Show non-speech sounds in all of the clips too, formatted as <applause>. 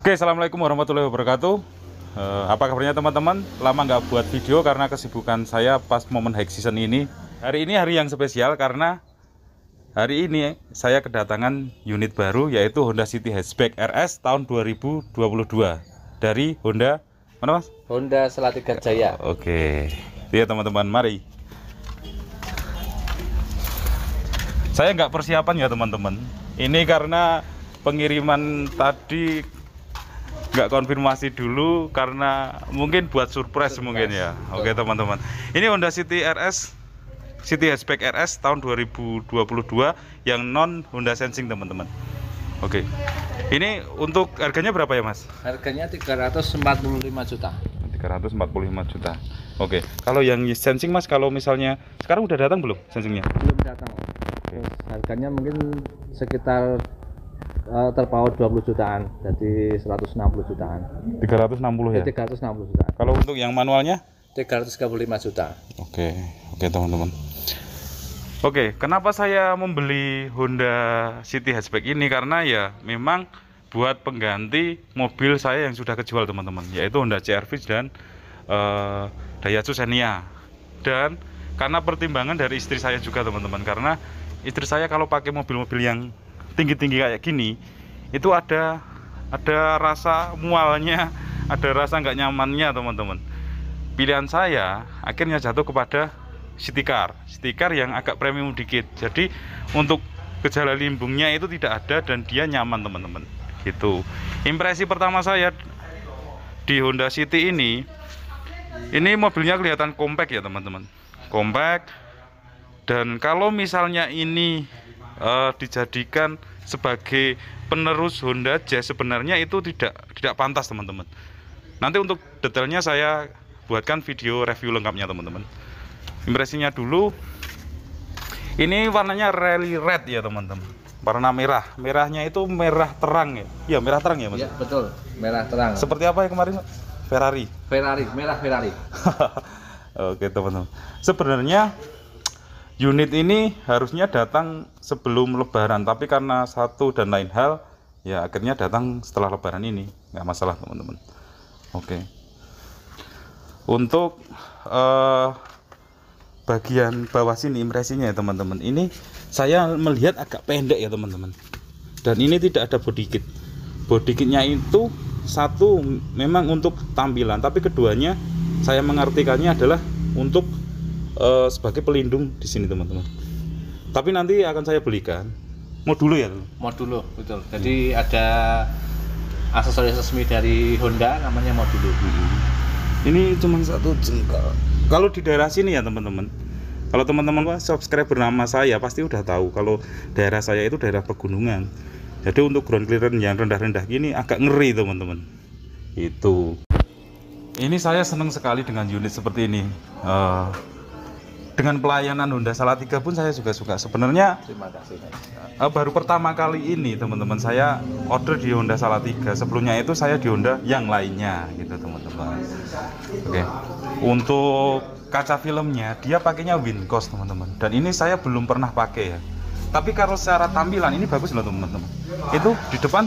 Oke, assalamualaikum warahmatullahi wabarakatuh. Eh, apa kabarnya teman-teman? Lama nggak buat video karena kesibukan saya pas momen high season ini. Hari ini hari yang spesial karena hari ini saya kedatangan unit baru yaitu Honda City Hatchback RS tahun 2022 dari Honda mana mas? Honda Salatiga Jaya. Oke, ya teman-teman, mari. Saya nggak persiapan ya teman-teman. Ini karena pengiriman tadi nggak konfirmasi dulu karena mungkin buat surprise, mungkin ya. Oke teman-teman. Ini Honda City RS City Hatchback RS tahun 2022 yang non Honda Sensing teman-teman. Oke. Ini untuk harganya berapa ya mas? Harganya 345 juta. 345 juta. Oke. Kalau yang sensing mas, kalau misalnya sekarang udah datang belum sensingnya? Belum datang. Terus harganya mungkin sekitar uh, terpaut 20 jutaan, jadi 160 jutaan. 360 ya. Eh, 360 jutaan. Kalau untuk yang manualnya? 335 juta. Oke, oke teman-teman. Oke, kenapa saya membeli Honda City Hatchback ini? Karena ya memang buat pengganti mobil saya yang sudah kejual teman-teman, yaitu Honda CR-V dan uh, Daihatsu Xenia. Dan karena pertimbangan dari istri saya juga teman-teman, karena istri saya kalau pakai mobil-mobil yang tinggi-tinggi kayak gini, itu ada ada rasa mualnya, ada rasa nggak nyamannya teman-teman. Pilihan saya akhirnya jatuh kepada city car, city car yang agak premium dikit. Jadi untuk gejala limbungnya itu tidak ada dan dia nyaman teman-teman. Gitu. Impresi pertama saya di Honda City ini, ini mobilnya kelihatan compact ya teman-teman. Compact dan kalau misalnya ini uh, dijadikan sebagai penerus Honda Jazz sebenarnya itu tidak tidak pantas teman-teman. Nanti untuk detailnya saya buatkan video review lengkapnya teman-teman impresinya dulu ini warnanya rally red ya teman-teman warna merah merahnya itu merah terang ya iya merah terang ya mas Iya, betul. Merah terang. seperti apa ya kemarin? Ferrari Ferrari, merah Ferrari. <laughs> oke teman-teman sebenarnya unit ini harusnya datang sebelum lebaran tapi karena satu dan lain hal ya akhirnya datang setelah lebaran ini. Nggak masalah teman-teman. Oke. Untuk uh, bagian bawah sini impresinya ya teman-teman. Ini saya melihat agak pendek ya teman-teman. Dan ini tidak ada body kit. Body kitnya itu satu memang untuk tampilan. Tapi keduanya saya mengartikannya adalah untuk uh, sebagai pelindung di sini teman-teman. Tapi nanti akan saya belikan. Mau dulu ya Modulo, betul. Jadi ada aksesoris resmi dari Honda namanya Modulo. ini cuma satu jengkal. Kalau di daerah sini ya teman-teman kalau teman-teman subscribe bernama saya pasti udah tahu kalau daerah saya itu daerah pegunungan. Jadi untuk ground clearance yang rendah-rendah gini agak ngeri teman-teman. Itu. Ini saya senang sekali dengan unit seperti ini. Eh, dengan pelayanan Honda Salatiga pun saya juga suka. Sebenarnya Terima kasih. Eh, baru pertama kali ini teman-teman saya order di Honda Salatiga. Sebelumnya itu saya di Honda yang lainnya gitu teman-teman. Oke. Untuk kaca filmnya dia pakainya Wincos teman-teman. Dan ini saya belum pernah pakai ya. Tapi kalau secara tampilan ini bagus loh teman-teman. Itu di depan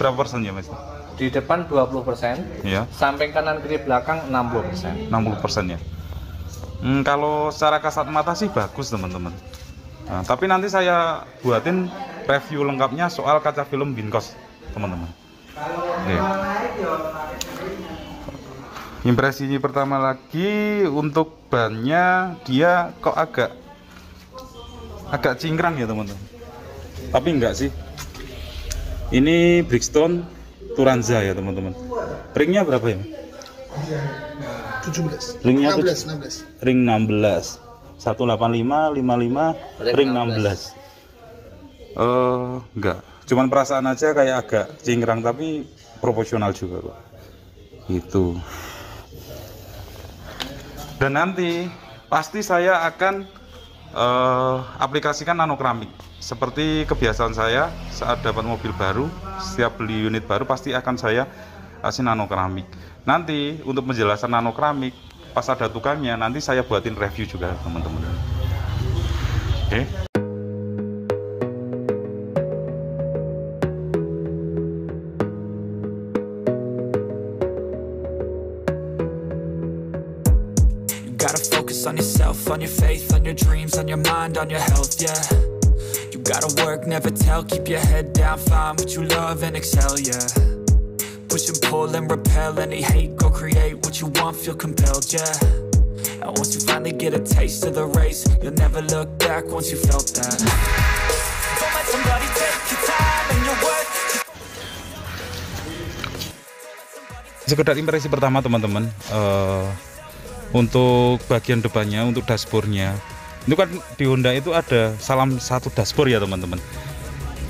berapa persen ya mas? Di depan 20%, ya samping kanan kiri belakang 60%. 60 persen ya Hmm, kalau secara kasat mata sih bagus teman-teman. Nah, tapi nanti saya buatin review lengkapnya soal kaca film Wincos teman-teman. Impresi pertama lagi untuk bannya dia kok agak agak cingkrang ya teman-teman. Tapi enggak sih. Ini Brixton Turanza ya teman-teman. Ringnya berapa ya 17 ringnya 16 16 ring 16 185 55 ring 16 eh enggak. Cuman perasaan aja kayak agak cingkrang tapi proporsional juga kok itu dan nanti pasti saya akan eh, aplikasikan nanokramik seperti kebiasaan saya saat dapat mobil baru setiap beli unit baru pasti akan saya kasih nano keramik nanti untuk menjelaskan nano keramik pas ada tukangnya nanti saya buatin review juga teman-teman oke okay. on yourself, on your faith, on your dreams, on your mind, on your health, yeah. You gotta work, never tell, keep your head down, find what you love and excel, yeah. Push and pull and repel any hate, go create what you want, feel compelled, yeah. And once you finally get a taste of the race, you'll never look back once you felt that. Don't let somebody take your time and your worth. sekedar impresi pertama teman-teman eh, untuk bagian depannya untuk dashboardnya itu kan di Honda itu ada salam satu dashboard ya teman-teman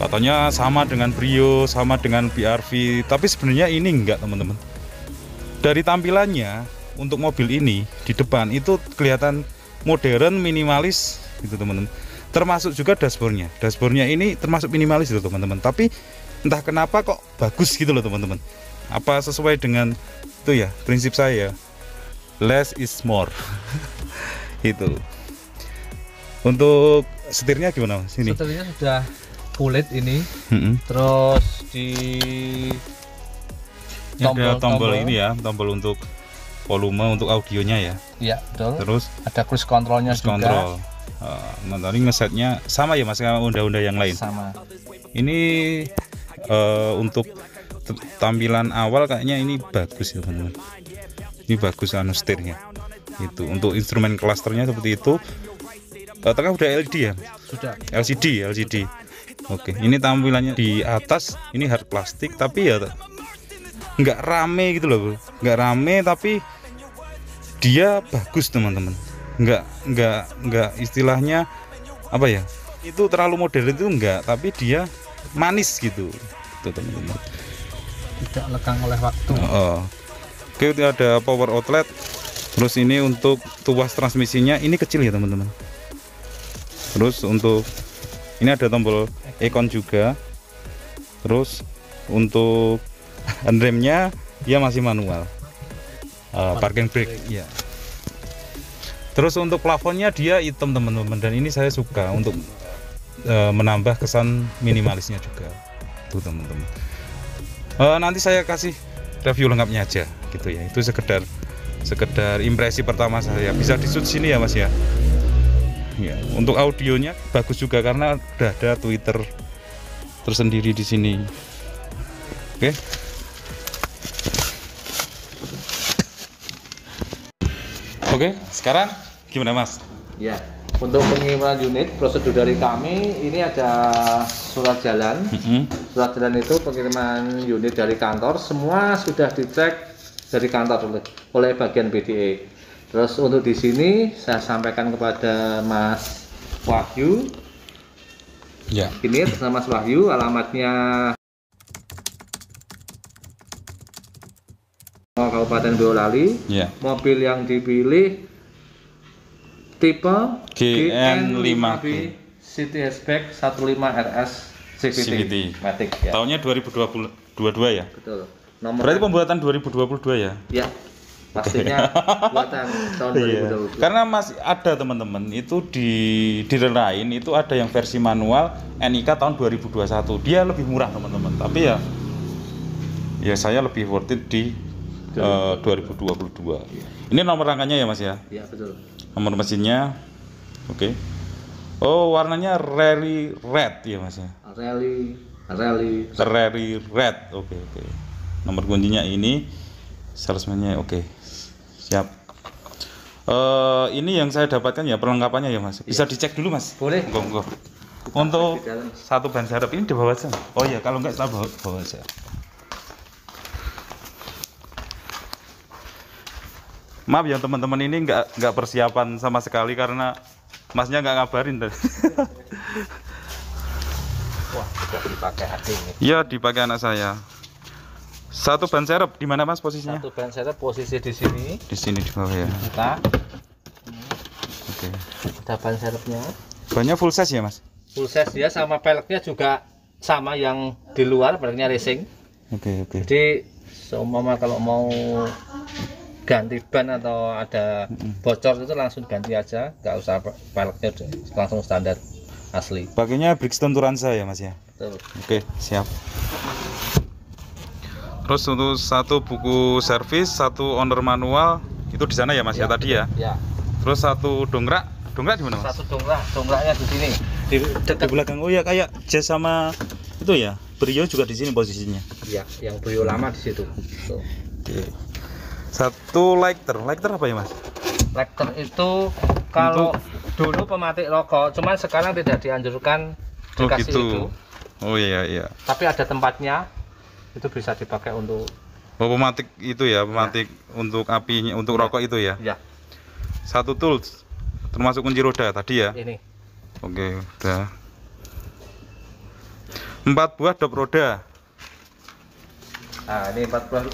katanya sama dengan Brio sama dengan BRV tapi sebenarnya ini enggak teman-teman. Dari tampilannya untuk mobil ini di depan itu kelihatan modern minimalis gitu teman-teman. Termasuk juga dashboardnya. Dashboardnya ini termasuk minimalis itu teman-teman. Tapi entah kenapa kok bagus gitu loh teman-teman. Apa sesuai dengan itu ya prinsip saya less is more. <laughs> Itu untuk setirnya gimana mas? Ini? Setelahnya sudah kulit ini, Mm-mm. terus di Ini ada Tombol- tombol tombol. ini ya tombol untuk volume untuk audionya ya ya betul. terus Ada cruise controlnya cruise juga. control Uh, nah, tadi ngesetnya sama ya mas sama unda-unda yang lain Sama. ini eh, untuk tampilan awal kayaknya ini bagus ya teman-teman ini bagus anu setirnya itu untuk instrumen klasternya seperti itu Eh, tengah udah LED ya Sudah. LCD LCD oke ini tampilannya di atas ini hard plastik tapi ya nggak rame gitu loh bro. nggak rame tapi dia bagus teman-teman nggak nggak nggak istilahnya apa ya itu terlalu modern itu enggak tapi dia manis gitu itu teman-teman Tidak lekang oleh waktu. Oh. Oke, itu ada power outlet. Terus ini untuk tuas transmisinya ini kecil ya, teman-teman. Terus untuk ini ada tombol econ juga. Terus untuk <laughs> handremnya dia masih manual. Eh, parking brake, ya. Terus untuk plafonnya dia hitam teman-teman dan ini saya suka untuk eh, menambah kesan minimalisnya juga. Tuh teman-teman. Eh, nanti saya kasih review lengkapnya aja gitu ya itu sekedar sekedar impresi pertama saya bisa di sini ya mas ya ya untuk audionya bagus juga karena udah ada Twitter tersendiri di sini oke oke sekarang gimana mas Ya. Untuk pengiriman unit prosedur dari kami ini ada surat jalan. Mm-mm. Surat jalan itu pengiriman unit dari kantor semua sudah dicek dari kantor oleh, oleh bagian BDE. Terus untuk di sini saya sampaikan kepada Mas Wahyu. ya Ini nama Mas Wahyu, alamatnya Kabupaten Boyolali. ya Mobil yang dipilih tipe GN5B. City Hatchback 15 RS CVT, CVT. Matic ya. tahunnya 2022 ya Betul. Nomor berarti pembuatan 2022 ya ya. Pastinya buatan tahun Iya. 2022. Karena masih ada teman-teman itu di dealer lain itu ada yang versi manual NIK tahun 2021. Dia lebih murah teman-teman. Tapi ya ya saya lebih worth it di eh, 2022. Ini nomor rangkanya ya Mas ya. Iya, betul. Nomor mesinnya oke. Oh, warnanya rally red ya Mas ya. Rally, rally. Rally red. Oke, oke. Nomor kuncinya ini salesman-nya oke. Siap. Eh ini yang saya dapatkan ya perlengkapannya ya Mas. Bisa dicek dulu Mas. Boleh. Monggo, monggo. Untuk satu ban serep ini dibawa aja. Oh ya, kalau enggak saya bawa, bawa aja. Maaf ya teman-teman ini nggak nggak persiapan sama sekali karena masnya nggak ngabarin tadi. Wah, dipakai hati ini. Iya dipakai anak saya. Satu ban serep di mana mas posisinya? Satu ban serep posisi di sini. Di sini di bawah ya. Buka. Oke. Ada ban serepnya. Bannya full size ya mas? Full size dia sama peleknya juga sama yang di luar, peleknya racing. Oke oke. Jadi seumpama kalau mau ganti ban atau ada bocor itu langsung ganti aja, nggak usah pe- peleknya langsung standar asli. Pakainya Brixton Turanza ya mas ya? Betul. Oke siap. Terus untuk satu buku servis, satu owner manual itu di sana ya mas ya, tadi ya? Ya. Terus satu dongkrak. Dongkrak di mana, Mas? Satu dongkrak, dongkraknya di sini. Di Di dekat belakang. Oh ya kayak jazz sama itu ya. Brio juga di sini posisinya. ya, yang beliau lama di situ. Tuh. Oke. Satu lighter. Lighter apa ya, Mas? Lekter itu kalau dulu pematik rokok, cuman sekarang tidak dianjurkan Oh dikasih gitu. itu. Oh iya iya. Tapi ada tempatnya, itu bisa dipakai untuk Oh pematik itu ya, pematik untuk apinya, untuk Ya. rokok itu ya. ya Satu tools termasuk kunci roda tadi ya. ini. Oke, udah. Empat buah dop roda. Nah, ini 40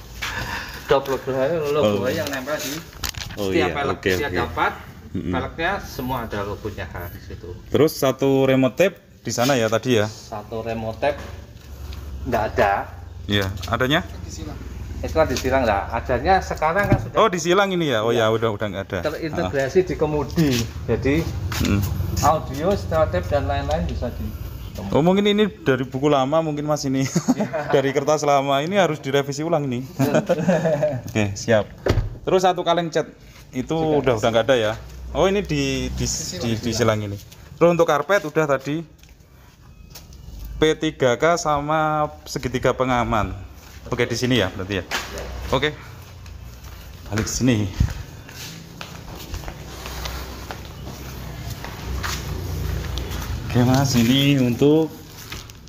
<laughs> double ini logo Oh. yang nempel di Oh setiap iya, pelek dia oke. dapat Mm-mm. peleknya semua ada logonya di situ. Terus satu remote tape di sana ya tadi ya. Satu remote tape nggak ada. Iya, adanya? Itu kan disilang nggak. Adanya sekarang kan sudah Oh, disilang ini ya. Oh ya, udah udah nggak ada. terintegrasi di kemudi. Jadi Ah, mm. audio, tape dan lain-lain bisa di Oh mungkin ini dari buku lama mungkin mas ini <laughs> dari kertas lama ini harus direvisi ulang ini. Oke siap. Terus satu kaleng cat itu udah udah nggak ada ya. Oh ini di di, di, di silang ini. Terus untuk karpet udah tadi P3K sama segitiga pengaman. Oke di sini ya berarti ya. Oke. Balik sini. Oke mas, ini untuk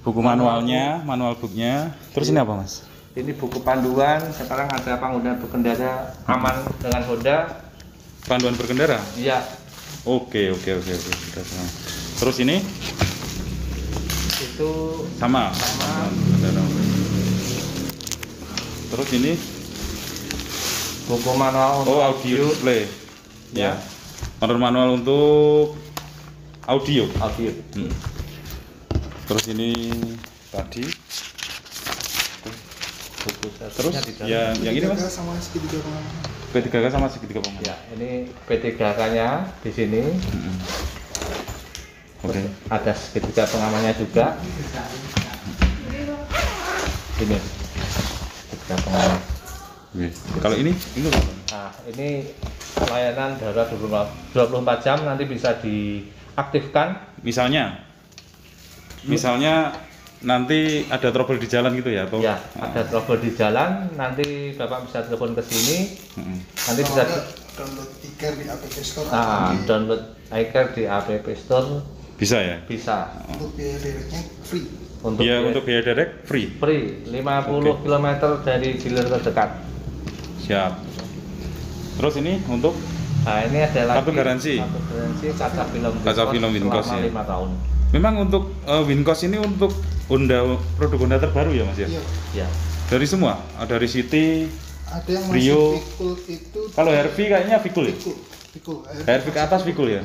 buku manualnya, manual booknya. Terus ini apa mas? Ini buku panduan, sekarang ada pengguna berkendara aman dengan Honda. Panduan berkendara. Iya, Oke oke oke oke. Terus ini itu sama. Sama. Terus ini buku manual untuk oh audio display. Ya. Manual manual untuk audio. Audio. Hmm. Terus ini tadi. Buku Terus ya yang ini mas sama segitiga pengaman. P3K sama segitiga pengaman. Ya, ini P3K-nya di sini. Mm-mm. Oke. Ada segitiga pengamannya juga. Ini. Segitiga pengaman. Kalau ini ini? Nah, ini layanan darurat 24 jam nanti bisa diaktifkan. Misalnya, misalnya nanti ada trouble di jalan gitu ya atau? Ya, ada trouble di jalan, nanti Bapak bisa telepon ke sini, Mm-mm. nanti bisa download tiket di App Store nah, download iCare di App Store Bisa ya? bisa. untuk biaya directnya free. Untuk Iya biaya- untuk biaya direct free. free 50 km dari dealer terdekat. Siap. Terus ini untuk Nah, ini ada lagi Kartu garansi. Kartu garansi kaca film Kaca Wincos film Wincos, selama ya. 5 tahun. memang untuk eh, Wincos ini untuk Honda produk Honda terbaru ya Mas ya? Iya. Ya. Dari semua, ada dari City. Ada yang Brio. masih Vikul itu Kalau HRV kayaknya Vikul ya? Vikul. Vikul. HRV ke atas Vikul ya?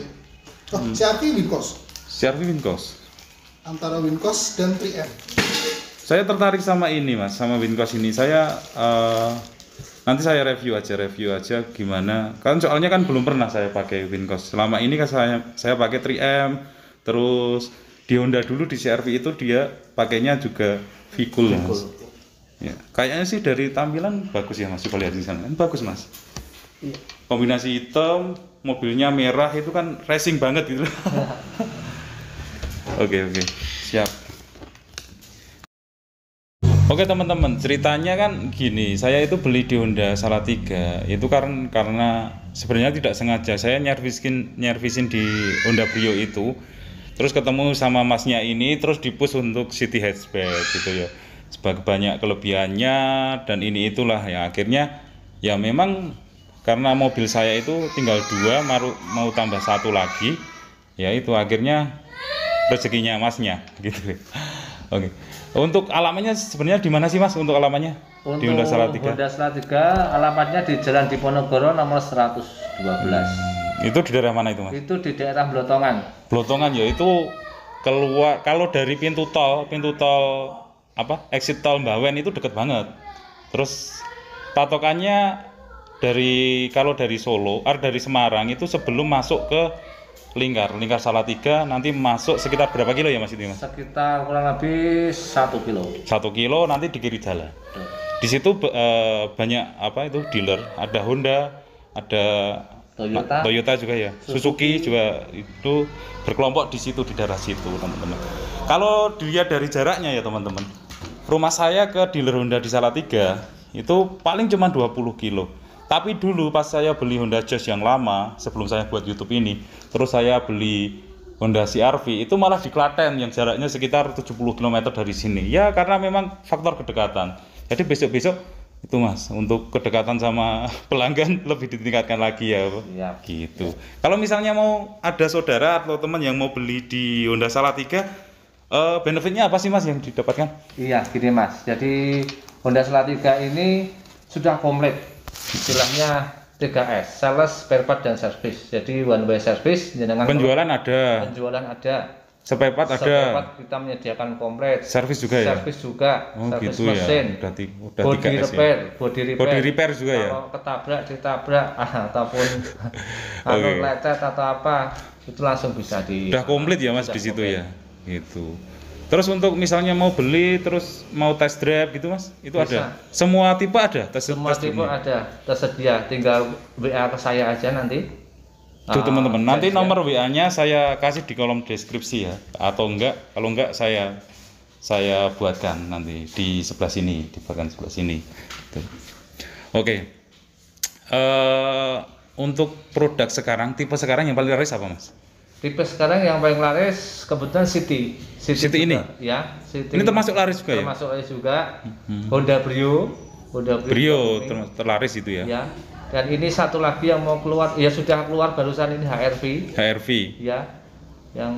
Oh, CRV Wincos. CRV Wincos. Antara Wincos dan 3M. Saya tertarik sama ini mas, sama Wincos ini. Saya eh, nanti saya review aja, review aja gimana. Kan soalnya kan belum pernah saya pakai Wincos. Selama ini kan saya saya pakai 3M, terus di Honda dulu di CRV itu dia pakainya juga Vikul mas. Ya, kayaknya sih dari tampilan bagus ya mas. Coba lihat di sana, kan bagus mas. Kombinasi hitam, mobilnya merah itu kan racing banget gitu. <laughs> Oke oke, siap. Oke teman-teman, ceritanya kan gini, saya itu beli di Honda Salatiga. Itu karena karena sebenarnya tidak sengaja. Saya nyervisin nyervisin di Honda Brio itu, terus ketemu sama masnya ini, terus dipus untuk City Hatchback gitu ya, sebagai banyak kelebihannya dan ini itulah ya. Akhirnya ya memang karena mobil saya itu tinggal dua, mau tambah satu lagi, ya itu akhirnya rezekinya masnya gitu. Oke. Untuk alamannya sebenarnya di mana sih Mas untuk alamannya? Untuk di Honda Salatiga. Honda Salatiga alamatnya di Jalan Diponegoro nomor 112. Itu di daerah mana itu Mas? Itu di daerah Blotongan. Blotongan ya itu keluar kalau dari pintu tol, pintu tol apa? Exit tol Mbawen itu deket banget. Terus patokannya dari kalau dari Solo, ar dari Semarang itu sebelum masuk ke Lingkar, Lingkar Salatiga nanti masuk sekitar berapa kilo ya Mas itu Mas? Sekitar kurang lebih 1 kilo. Satu kilo nanti di kiri jalan. Di situ eh, banyak apa itu dealer, ada Honda, ada Toyota. Toyota juga ya. Suzuki juga itu berkelompok di situ di daerah situ, teman-teman. Kalau dilihat dari jaraknya ya, teman-teman. Rumah saya ke dealer Honda di Salatiga itu paling cuma 20 kilo. Tapi dulu pas saya beli Honda Jazz yang lama sebelum saya buat YouTube ini, terus saya beli Honda CR-V itu malah di Klaten yang jaraknya sekitar 70 km dari sini. Ya karena memang faktor kedekatan. Jadi besok-besok itu Mas untuk kedekatan sama <laughs> pelanggan lebih ditingkatkan lagi ya. Iya. Gitu. Kalau misalnya mau ada saudara atau teman yang mau beli di Honda Salatiga eh, benefitnya apa sih Mas yang didapatkan? Iya, gini Mas. Jadi Honda Salatiga ini sudah komplit. Istilahnya 3S, sales, spare part dan service. Jadi one way service jenengan Penjualan ada, penjualan ada. spare part Spare ada, part kita menyediakan komplit. servis juga ya. Servis juga, Oh servis gitu ya. mesin. Udah, ti- udah body 3S ya. repair, body repair. Body repair juga ya. Kalau ketabrak, ditabrak <laughs> ataupun <laughs> anu Oke. lecet atau apa, itu langsung bisa di Udah komplit ya Mas di situ komplit. ya. Gitu. Terus untuk misalnya mau beli terus mau test drive gitu Mas, itu Bisa. ada. Semua tipe ada tes Semua test tipe drive-nya? ada tersedia, tinggal WA ke saya aja nanti. Tuh Ah, teman-teman, nanti nomor WA-nya saya kasih di kolom deskripsi ya. Atau enggak, kalau enggak saya saya buatkan nanti di sebelah sini, di bagian sebelah sini. Tuh. Oke. Eh, untuk produk sekarang, tipe sekarang yang paling laris apa mas? Tipe sekarang yang paling laris kebetulan City. City ini? juga, Ya, City. Ini termasuk laris juga ya? Termasuk laris juga. Honda Brio. Honda Brio. Brio ini. ter- terlaris itu ya. Ya. Dan ini satu lagi yang mau keluar, ya sudah keluar barusan ini HRV. HRV. Ya. Yang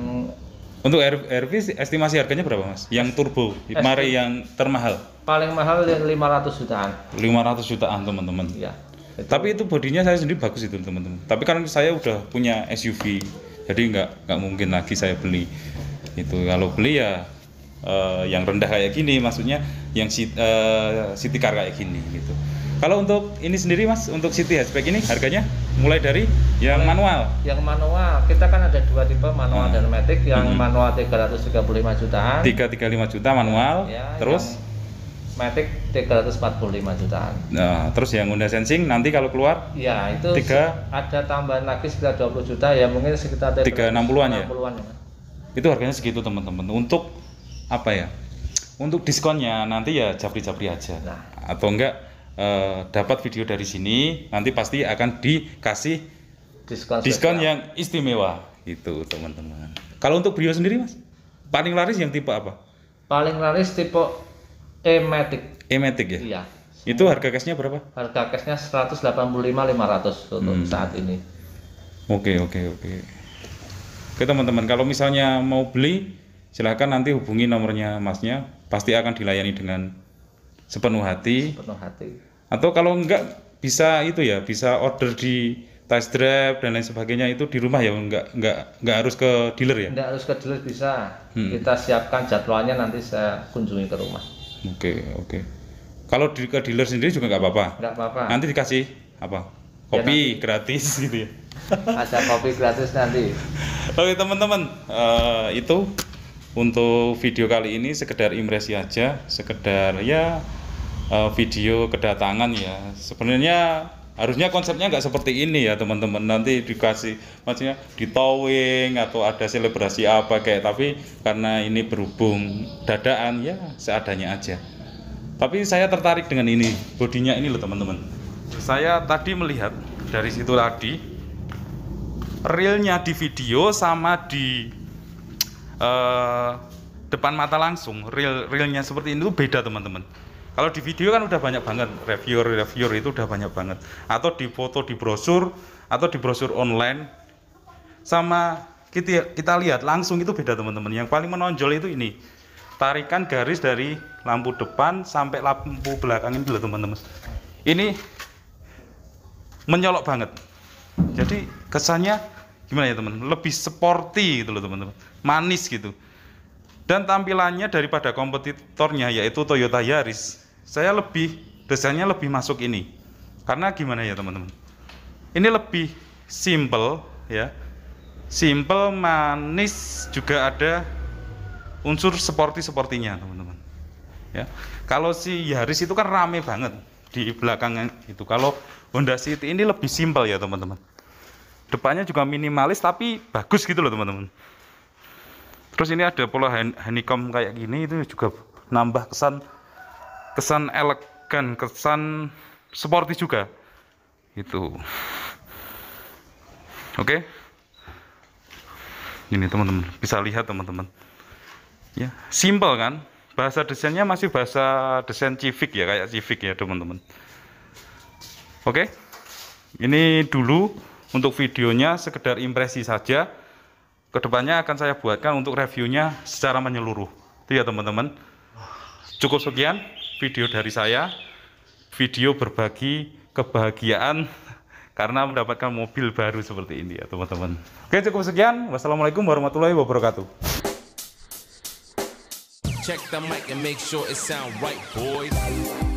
Untuk HRV estimasi harganya berapa mas? Yang turbo, mari yang termahal, paling mahal yang 500 jutaan. 500 jutaan teman-teman. Ya. Itu. Tapi itu bodinya saya sendiri bagus itu teman-teman. Tapi kan saya udah punya SUV, jadi nggak nggak mungkin lagi saya beli itu. Kalau beli ya eh, yang rendah kayak gini, maksudnya yang sit- eh, city car kayak gini gitu. Kalau untuk ini sendiri mas, untuk city hatchback ini harganya mulai dari yang manual. Yang manual, kita kan ada dua tipe manual Hmm. dan matic. Yang Hmm. manual 335 jutaan. 335 juta manual, Ya, terus yang Matic 345 jutaan. nah, terus yang Honda Sensing nanti kalau keluar Ya, itu Tiga. ada tambahan lagi sekitar 20 juta ya, mungkin sekitar 360-an ya? 360-an ya. itu harganya segitu teman-teman. Untuk apa ya? Untuk diskonnya nanti ya japri-japri aja. Nah. Atau enggak eh, dapat video dari sini nanti pasti akan dikasih Diskon diskon yang istimewa itu teman-teman. Kalau untuk Brio sendiri mas, paling laris yang tipe apa? paling laris tipe E-Matic. E-Matic ya. Iya. Itu harga cashnya berapa? Harga cashnya 185.500 untuk Hmm. saat ini. Oke oke oke. Oke teman-teman, kalau misalnya mau beli, silahkan nanti hubungi nomornya masnya, pasti akan dilayani dengan sepenuh hati. Penuh hati. Atau kalau enggak bisa itu ya, bisa order di test drive dan lain sebagainya itu di rumah ya, enggak enggak enggak harus ke dealer ya. Tidak harus ke dealer bisa. Hmm. Kita siapkan jadwalnya nanti saya kunjungi ke rumah. Oke oke. Kalau di ke dealer sendiri juga nggak apa-apa. Enggak apa-apa. Nanti dikasih apa? Kopi gratis <laughs> gitu ya. Ada kopi gratis nanti. Oke teman-teman, eh, itu untuk video kali ini sekedar impresi aja, sekedar ya eh, video kedatangan ya. Sebenarnya harusnya konsepnya nggak seperti ini ya teman-teman. Nanti dikasih maksudnya di towing atau ada selebrasi apa kayak tapi karena ini berhubung dadaan ya seadanya aja. Tapi saya tertarik dengan ini, bodinya ini loh teman-teman. Saya tadi melihat dari situ tadi realnya di video sama di eh, depan mata langsung real realnya seperti ini tuh beda teman-teman kalau di video kan udah banyak banget reviewer reviewer itu udah banyak banget. Atau di foto di brosur atau di brosur online. Sama kita kita lihat langsung itu beda teman-teman. Yang paling menonjol itu ini. Tarikan garis dari lampu depan sampai lampu belakang ini loh teman-teman. Ini menyolok banget. Jadi kesannya gimana ya teman? Lebih sporty gitu loh teman-teman. Manis gitu dan tampilannya daripada kompetitornya yaitu Toyota Yaris saya lebih desainnya lebih masuk ini. Karena gimana ya teman-teman? Ini lebih simple ya. Simple manis juga ada unsur sporty sportinya teman-teman. Ya. Kalau si Yaris itu kan rame banget di belakangnya itu. Kalau Honda City ini lebih simpel ya teman-teman. Depannya juga minimalis tapi bagus gitu loh teman-teman terus ini ada pola hon- honeycomb kayak gini itu juga nambah kesan kesan elegan kesan sporty juga. Itu oke? Ini teman-teman bisa lihat teman-teman. Ya simple kan? Bahasa desainnya masih bahasa desain civic ya kayak civic ya teman-teman. Oke? Ini dulu untuk videonya sekedar impresi saja ke depannya akan saya buatkan untuk reviewnya secara menyeluruh. Itu ya teman-teman. Cukup sekian video dari saya. Video berbagi kebahagiaan <laughs> karena mendapatkan mobil baru seperti ini ya teman-teman. Oke cukup sekian. Wassalamualaikum warahmatullahi wabarakatuh. Check the mic and make sure it sound right, boys.